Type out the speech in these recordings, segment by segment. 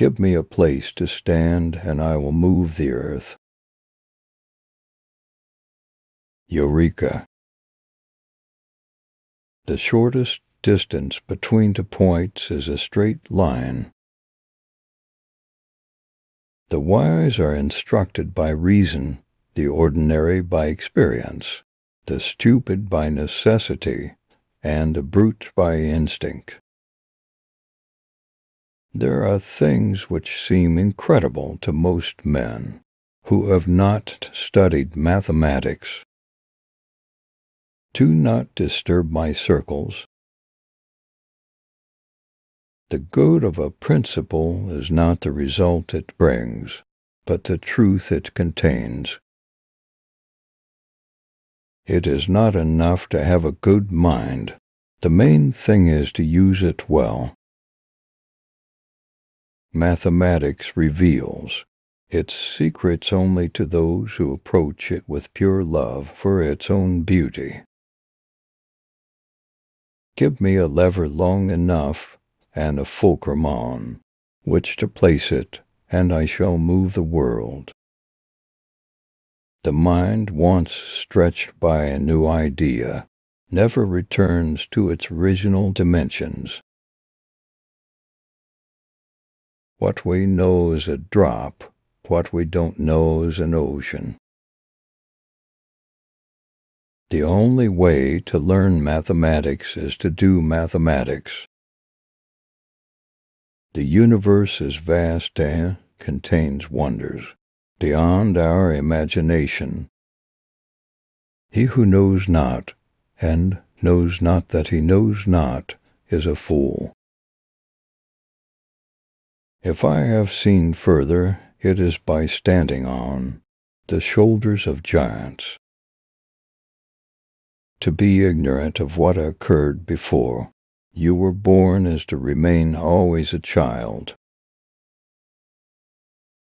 Give me a place to stand, and I will move the earth. Eureka. The shortest distance between two points is a straight line. The wise are instructed by reason, the ordinary by experience, the stupid by necessity, and the brute by instinct. There are things which seem incredible to most men who have not studied mathematics do not disturb my circles. The good of a principle is not the result it brings, but the truth it contains. It is not enough to have a good mind. The main thing is to use it well. Mathematics reveals its secrets only to those who approach it with pure love for its own beauty. Give me a lever long enough and a fulcrum on which to place it, and I shall move the world. The mind, once stretched by a new idea, never returns to its original dimensions. What we know is a drop, what we don't know is an ocean. The only way to learn mathematics is to do mathematics. The universe is vast and contains wonders beyond our imagination. He who knows not, and knows not that he knows not, is a fool. If I have seen further, it is by standing on the shoulders of giants to be ignorant of what occurred before. You were born is to remain always a child.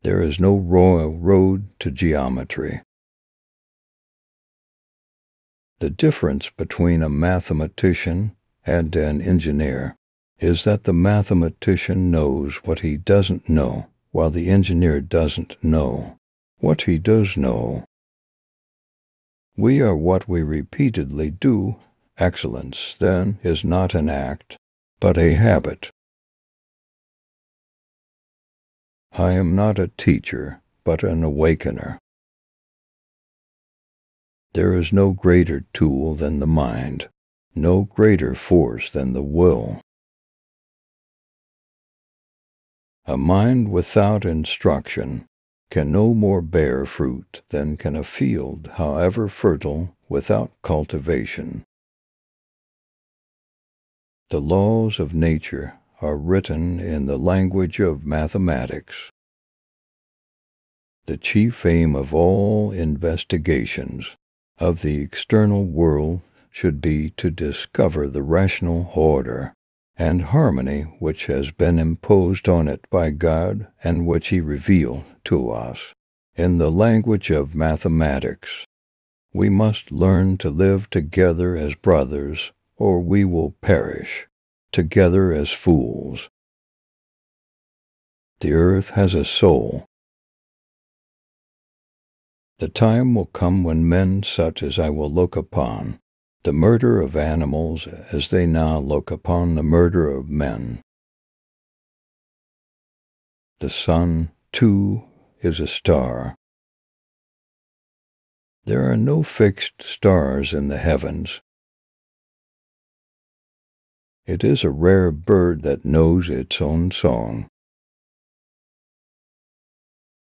There is no royal road to geometry. The difference between a mathematician and an engineer is that the mathematician knows what he doesn't know, while the engineer doesn't know. What he does know we are what we repeatedly do. Excellence, then, is not an act, but a habit. I am not a teacher, but an awakener. There is no greater tool than the mind, no greater force than the will. A mind without instruction can no more bear fruit than can a field, however fertile, without cultivation. The laws of nature are written in the language of mathematics. The chief aim of all investigations of the external world should be to discover the rational order and harmony which has been imposed on it by God and which He revealed to us. In the language of mathematics, we must learn to live together as brothers, or we will perish, together as fools. The earth has a soul. The time will come when men such as I will look upon the murder of animals as they now look upon the murder of men. The sun, too, is a star. There are no fixed stars in the heavens. It is a rare bird that knows its own song.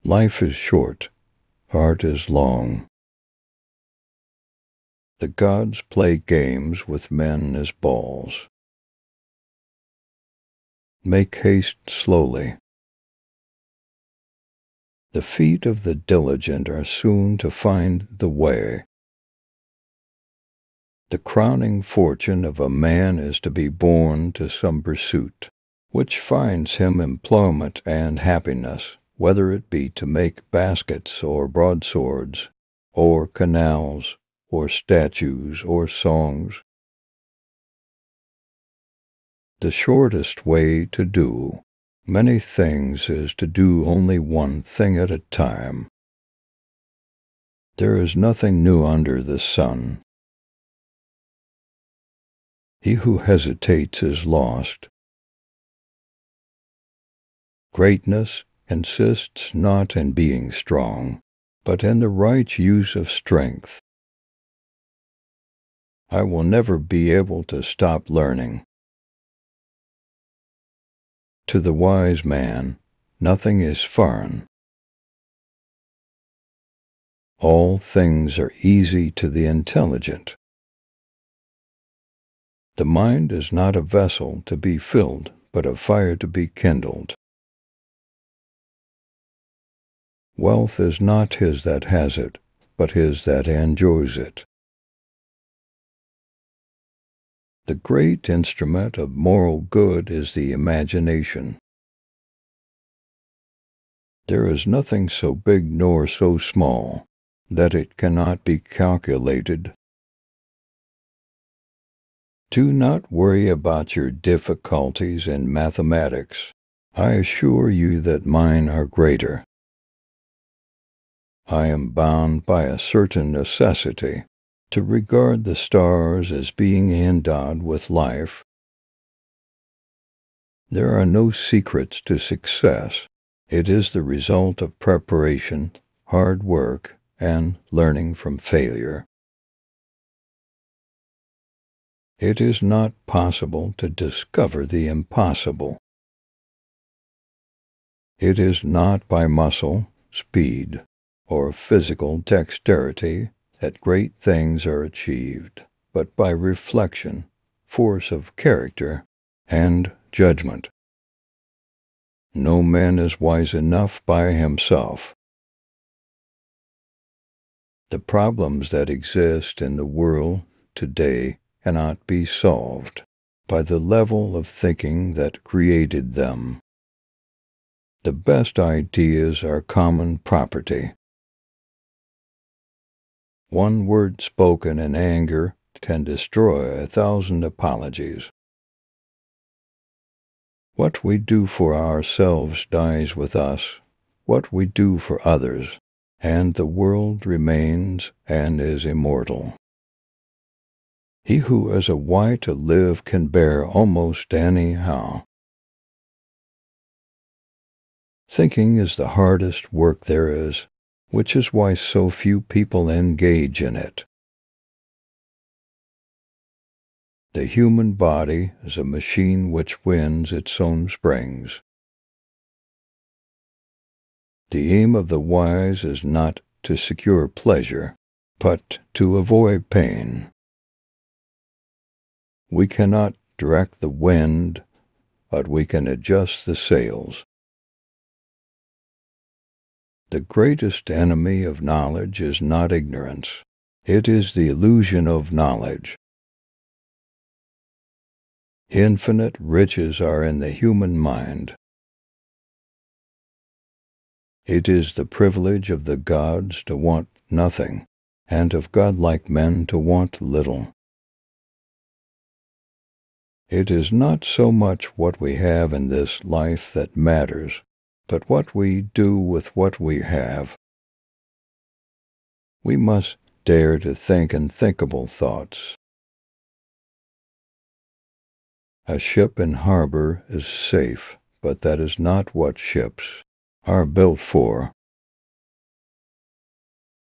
Life is short, art is long. The gods play games with men as balls. Make haste slowly. The feet of the diligent are soon to find the way. The crowning fortune of a man is to be born to some pursuit, which finds him employment and happiness, whether it be to make baskets or broadswords, or canals, or statues or songs. The shortest way to do Many things is to do only one thing at a time. There is nothing new under the sun. He who hesitates is lost. Greatness consists not in being strong, but in the right use of strength. I will never be able to stop learning. To the wise man, nothing is foreign. All things are easy to the intelligent. The mind is not a vessel to be filled, but a fire to be kindled. Wealth is not his that has it, but his that enjoys it. The great instrument of moral good is the imagination. There is nothing so big nor so small that it cannot be calculated. Do not worry about your difficulties in mathematics. I assure you that mine are greater. I am bound by a certain necessity to regard the stars as being endowed with life. There are no secrets to success. It is the result of preparation, hard work, and learning from failure. It is not possible to discover the impossible. It is not by muscle, speed, or physical dexterity that great things are achieved, but by reflection, force of character, and judgment. No man is wise enough by himself. The problems that exist in the world today cannot be solved by the level of thinking that created them. The best ideas are common property. One word spoken in anger can destroy a thousand apologies. What we do for ourselves dies with us, what we do for others, and the world remains and is immortal. He who has a why to live can bear almost anyhow. Thinking is the hardest work there is which is why so few people engage in it. The human body is a machine which wins its own springs. The aim of the wise is not to secure pleasure, but to avoid pain. We cannot direct the wind, but we can adjust the sails. The greatest enemy of knowledge is not ignorance. It is the illusion of knowledge. Infinite riches are in the human mind. It is the privilege of the gods to want nothing, and of godlike men to want little. It is not so much what we have in this life that matters, but what we do with what we have. We must dare to think unthinkable thoughts. A ship in harbor is safe, but that is not what ships are built for.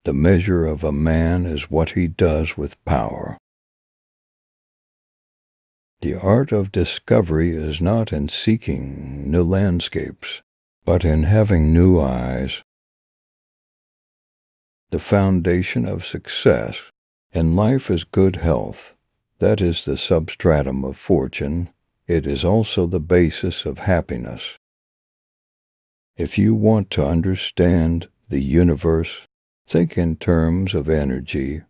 The measure of a man is what he does with power. The art of discovery is not in seeking new landscapes, but in having new eyes. The foundation of success in life is good health. That is the substratum of fortune. It is also the basis of happiness. If you want to understand the universe, think in terms of energy,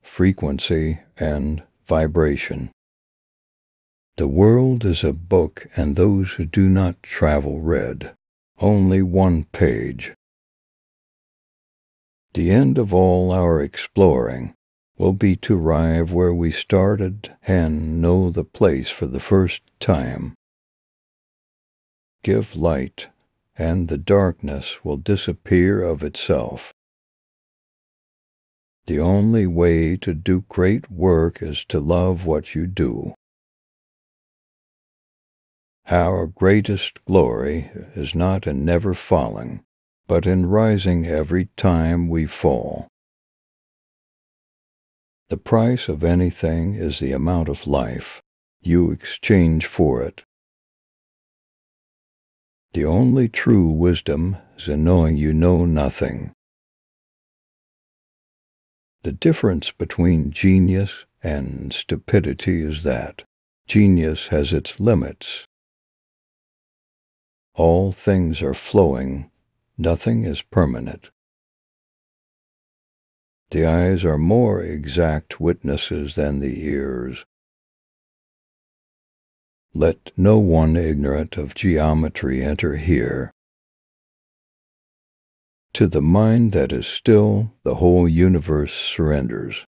frequency, and vibration. The world is a book, and those who do not travel read only one page. The end of all our exploring will be to arrive where we started and know the place for the first time. give light, and the darkness will disappear of itself. The only way to do great work is to love what you do. Our greatest glory is not in never falling, but in rising every time we fall. The price of anything is the amount of life you exchange for it. The only true wisdom is in knowing you know nothing. The difference between genius and stupidity is that genius has its limits. All things are flowing, nothing is permanent. The eyes are more exact witnesses than the ears. Let no one ignorant of geometry enter here. To the mind that is still, the whole universe surrenders.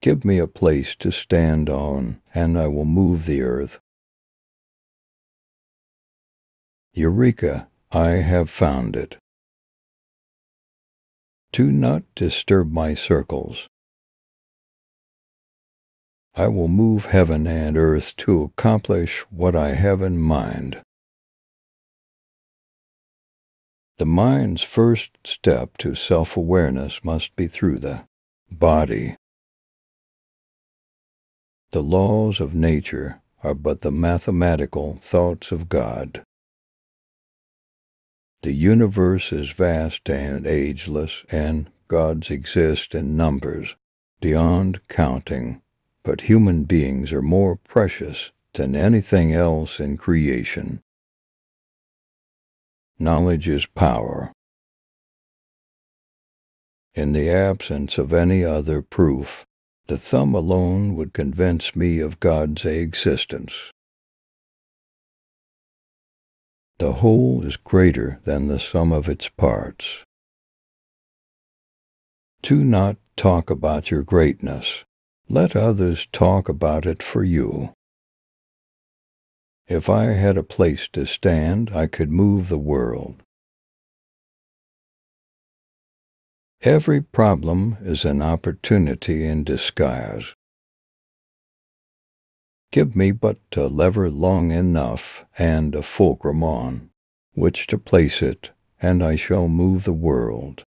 Give me a place to stand on, and I will move the earth. Eureka, I have found it. Do not disturb my circles. I will move heaven and earth to accomplish what I have in mind. The mind's first step to self awareness must be through the body. The laws of nature are but the mathematical thoughts of God. The universe is vast and ageless, and gods exist in numbers beyond counting but human beings are more precious than anything else in creation. Knowledge is power. In the absence of any other proof, the thumb alone would convince me of God's existence. The whole is greater than the sum of its parts. Do not talk about your greatness. Let others talk about it for you. If I had a place to stand, I could move the world. Every problem is an opportunity in disguise. Give me but a lever long enough and a fulcrum on which to place it, and I shall move the world.